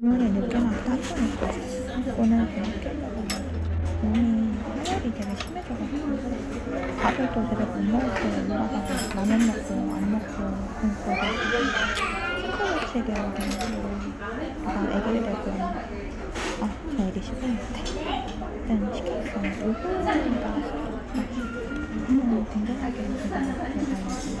오늘이 늦게 나왔다 한번했어 오늘 늦게 먹어 몸이 하늘이 되게 심해져가지고 밥을 또 제대로 못 먹었어요. 올라가서 라면 먹고 안 먹고 그래서 스크래치게 돼가지고 아 애기를 데리고 아저 애기 씹었는데 일단 시켰어 물고기가 음 든든하게 먹어가지고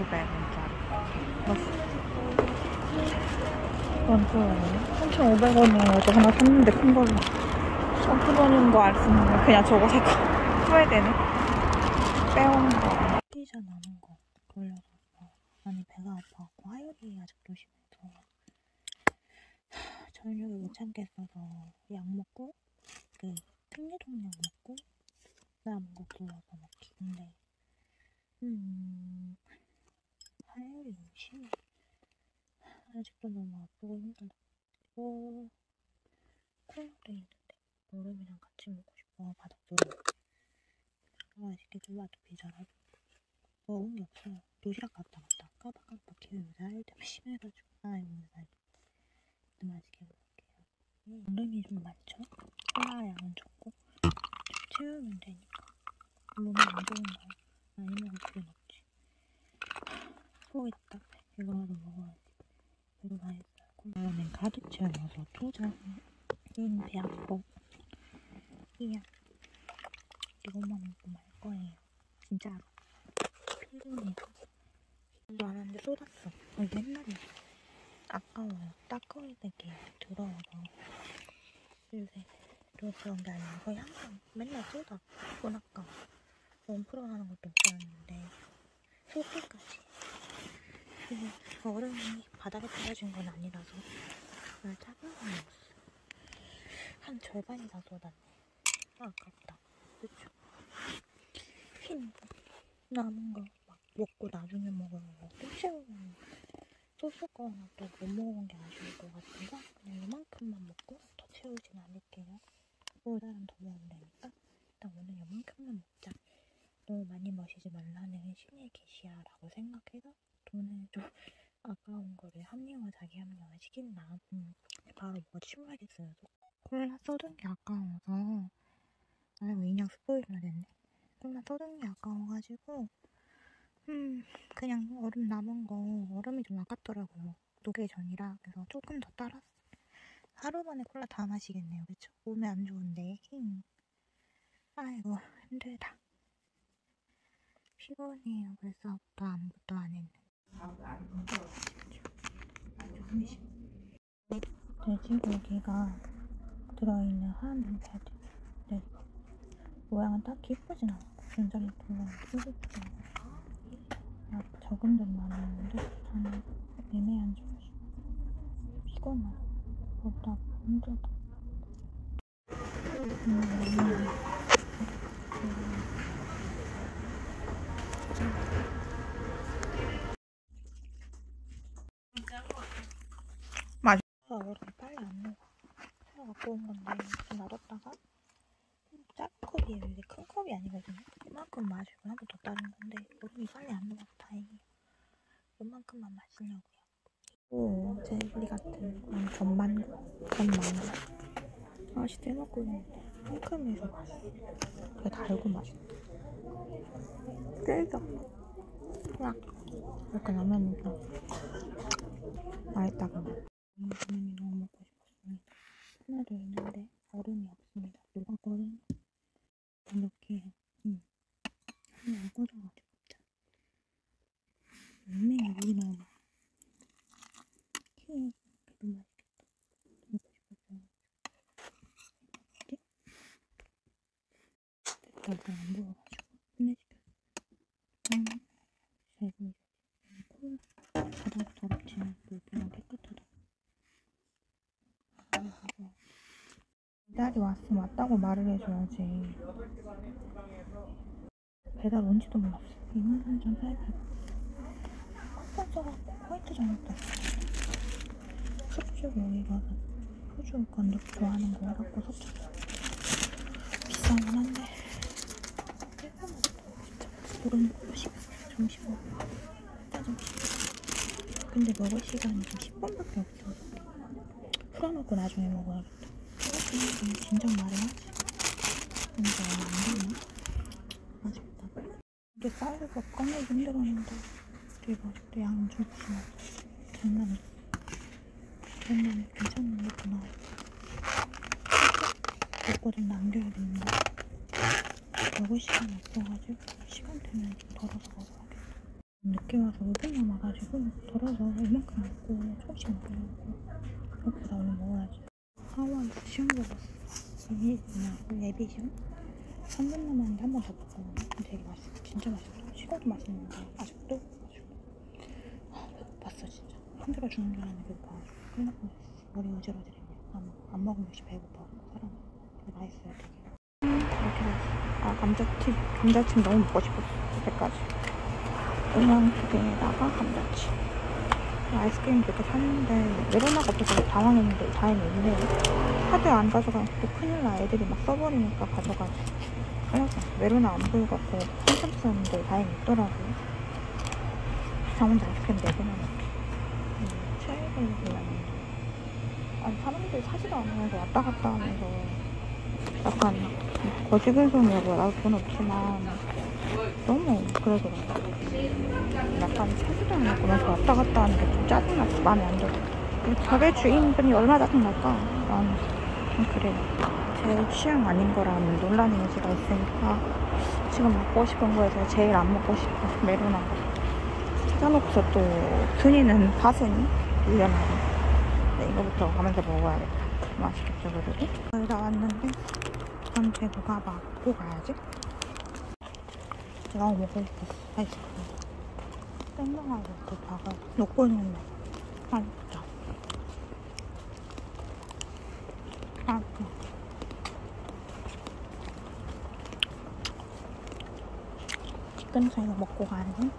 3,900원짜리 원투원이네 3,500원에 어제 하나 샀는데 큰 걸로. 3,000원인 거 알았으면 그냥 저거 살거. 후회되네. 빼온 거. 피자 남은 거 돌려서 많이 배가 아파갖고 하혈이 아직도 심해서 저녁에 못 참겠어서 약 먹고 그 생리통약 먹고 남은 거 돌려서 먹기 근데 음 하혈이 너무 심해 아직도 너무 아프고 힘들다 이거 콜라도 있는데 얼음이랑 같이 먹고 싶어 바닥 들어 토마토 피자라도 먹은 게 없어요 도시락 갔다 왔다 까박까박 요새 할 때문에 심해가지고. 아이고 나 근데 맛있게 먹을게요. 음, 얼음이 좀 많죠? 양은 적고 좀 채우면 되니까. 몸에 안 좋은 거 먹을 필요는 없지? 속이 답답해 이거라도 먹어야지. 이거 맛있어요 콜라는 가득 채워서 투자 배 아파 이야. 이것만 먹고 말 거예요. 진짜로. 필름이다 이거 안 하는데 쏟았어. 어, 옛날에 아까워요 닦아야 되게 더러워서. 요새 또 그런 게 아니라 거의 항상 맨날 쏟아. 돈 아까워 원프로 하는 것도 없었는데. 소피까지. 얼음이 바닥에 떨어진 건 아니라서 별 작은 건 없어. 한 절반이 다 쏟았네. 아깝다. 그쵸 흰 남은 거 막 먹고 나중에 먹으려고 또 채우면 소스 거 하나 또 못 먹은 게 아쉬울 것 같아서 그냥 이만큼만 먹고 더 채우진 않을게요. 모자는 더 먹으면 되니까 일단 오늘 이만큼만 먹자. 너무 많이 마시지 말라는 심리의 계시야라고 생각해서 돈을 좀 아까운 거를 합리화 자기 합리화 시킨 다음 음, 바로 뭐가 침묵했어요. 콜라 쏟은 게 아까워서. 아이고 인형 스포일러 됐네 콜라 쏟은 게 아까워가지고 음 그냥 얼음 남은 거 얼음이 좀 아깝더라고요. 녹기 전이라. 그래서 조금 더 따랐어 하루 만에 콜라 다 마시겠네요. 그쵸? 몸에 안 좋은데. 힝. 아이고 힘들다. 피곤해요. 그래서부터 아무것도 안 했는데. 돼지고기가 들어있는 한 패드 네. 모양은 딱히 이쁘진 않아 굉장히 별로 아, 적은 듯 많았는데 저는 애매한 점이 피곤해 보다 힘들다 음, 맞아 아, 얼음 빨리 안 녹아 새로 갖고 온 건데 좀 놔뒀다가 작은 컵이에요 이게 큰 컵이 아니거든요 이만큼 마시고 한 번 더 따른 건데 얼음이 빨리 안 녹아서 다행이에요 이만큼만 마시려고요. 오 젤리 같은 그런 전만고 전만고 맛이 떼먹고 있는데 상큼해서 맛있어. 그게 달고 맛있어 쫄겨 막 이렇게 라면 먹어 맛있다 그냥 라면이 너무 먹고 싶었습니다. 하나도 있는데 얼음이 없습니다. 녹았거든 이렇게. 음. 하나 안 꽂아가지고 분명히 물이 너무 많아 키 그래도 맛있겠다 먹고 싶었어요 이렇게 됐다 일단 안 부어가지고 끝내주겠어 음, 잘 보이죠? 콜 바닥 더럽지만 물기는 깨끗하다 배달이 왔으면 왔다고 말을 해줘야지. 배달 온지도 몰랐어. 23,800원 쿠폰 써갖고 포인트 정했다 섭취 여기 가서 호주 건도 좋아하는 거 해갖고 섭취 비싸긴 한데. 깨끗하다 진짜 모르는 것이 점심 먹어. 근데 먹을 시간이 지금 10분밖에 없어. 풀어놓고 나중에 먹어야겠다. 음, 진작 말해야지. 근데 안 되네. 아쉽다. 이게 쌀과 꺼내기 힘들었는데 되게 맛있다. 양좀 심하고. 장난이. 장난이 괜찮은 거구나. 먹고 좀 남겨야겠는데. 먹을 시간이 없어가지고 시간 되면 좀 덜어서 먹어야겠다. 늦게 와서 5분 남아가지고 덜어서 이만큼 먹고 조금씩 먹으려고 그것보다 얼른 먹어야지. 하와이에서 시험. 예비 뭐냐고 예비 시험? 3분 남았는데 한번더 봤거든요. 근데 되게 맛있어. 진짜 맛있어. 식어도 맛있는데 아직도 맛있고. 아, 배고팠어 진짜. 힘들어 죽는 줄 알았는데 배고파가지고 뻔했어. 머리 어지러지네. 안, 안 먹으면 역시 배고파. 사람. 되게 맛있어요 되게. 이렇게 맛있어. 아 감자튀김. 감자튀김 너무 먹고 싶었어. 그때까지. 음영 두 개에다가 감자튀김. 아이스크림 이렇게 샀는데 메로나가 없어서 당황했는데 다행히 있네요. 카드 안 가져가면 또 큰일 나. 애들이 막 써버리니까 가져가지. 그래서 메로나 안 보여갖고 한참 썼는데 다행히 있더라고요. 저 혼자 아이스크림 4개나 먹게. 음, 체리를 골랐는데. 아니 사람들이 사지도 않으면서 왔다 갔다 하면서 약간 거시글손이라고 나도 돈 없지만 너무 그러더라고요. 약간 사지도 않고 면서 왔다 갔다 하는 게 좀 짜증났어. 마음에 안 들어. 이 가게 주인분이 얼마나 짜증날까? 좀 그래요. 제 취향 아닌 거라는 논란의 여지가 있으니까 지금 먹고 싶은 거에서 제일 안 먹고 싶어. 메로나. 찾아놓고서 또 순이는 파순이 1년하고 네, 이거부터 가면서 먹어야겠다. 맛있겠죠, 그래도? 거의 다 왔는데 전체 누가 먹고 가야지. 먹고 싶었어. 아이스크림. 생강하고 그 밥을 놓고 있는데 맛있다. 맛있다. 치킨에서 이거 먹고 가야지.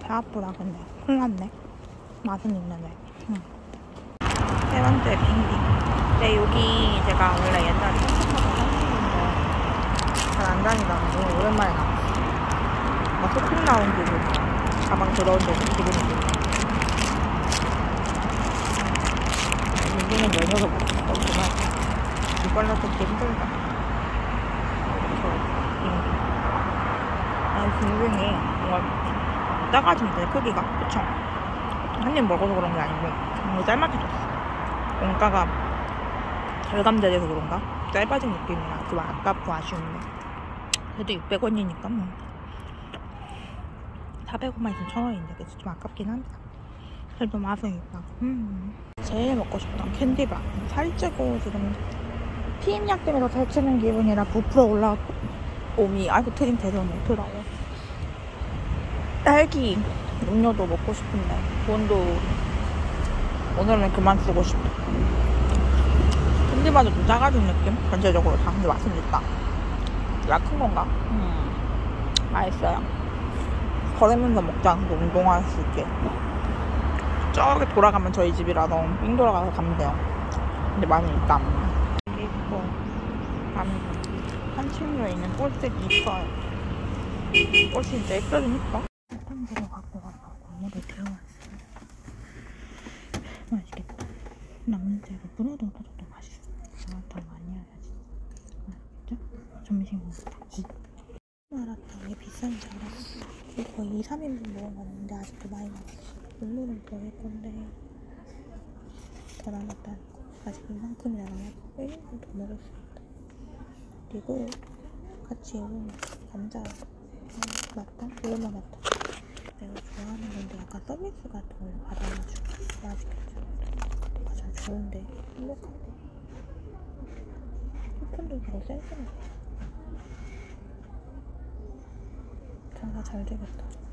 배 아프다 근데 큰일 났네. 맛은 있는데. 응. 세 번째 빙빙. 네 여기 제가 원래 옛날에 잘 안 다니다가 너무 오랜만에 나왔어. 막 소풍 나온 기분. 가방 들어온 데 기분이. 빙빙은 면역을 못 했구만. 이걸로 듣기 힘들다. 빙빙. 아, 빙빙이 뭔가 작아진대, 크기가. 그쵸? 한 입 먹어서 그런 게 아니고, 너무 짧아져졌어. 원가가 절감돼서 그런가? 짧아진 느낌이라 좀 아깝고 아쉬운데. 그래도 600원이니까 뭐. 400원만 있으면 1000원인데, 그치? 좀 아깝긴 한데. 그래도 맛은 있다. 음. 제일 먹고 싶던 캔디바. 살찌고 지금 피임약 때문에 더 살찌는 기분이라 부풀어 올라왔고. 몸이 아이고 트림 대서 못더라고 딸기 음료도 먹고 싶은데 돈도 오늘은 그만 쓰고 싶어. 캔디바도 좀 작아진 느낌? 전체적으로 다 근데 맛은 있다. 약큰 건가? 음. 맛있어요. 걸으면서 먹자. 그 운동할 수 있게. 저기 돌아가면 저희 집이라서 삥 돌아가서 가면 돼요. 근데 많이 있다. 있고, 감 한층로에 있는 꼴색 이뻐요. 꼴색 진짜 예뻐. 사탕으로 갖고 가서 고무를 데워왔어요. 맛있겠다. 남는 재료 물어도 넣어도 맛있어. 마라탕 많이 해야지. 맛있죠? 점심 먹다. 마라탕이 비싼 줄 알았어. 이거 거의 2, 3인분 먹어봤는데 아직도 많이 남았어. 물로는 먹을 건데 더 남았다는 거. 아직 이만큼이나 남았고 1인분 더 있다. 그리고 같이 이건 감자 음, 맞다? 이거만 맞다. 내가 좋아하는 건데 약간 서비스 같은 걸 받아가지고 맛있겠죠. 가장 좋은데 행복한데. 쿠폰도 더 센스나. 장사 잘 되겠다.